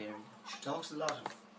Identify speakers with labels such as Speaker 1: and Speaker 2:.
Speaker 1: theory.
Speaker 2: She talks a lot of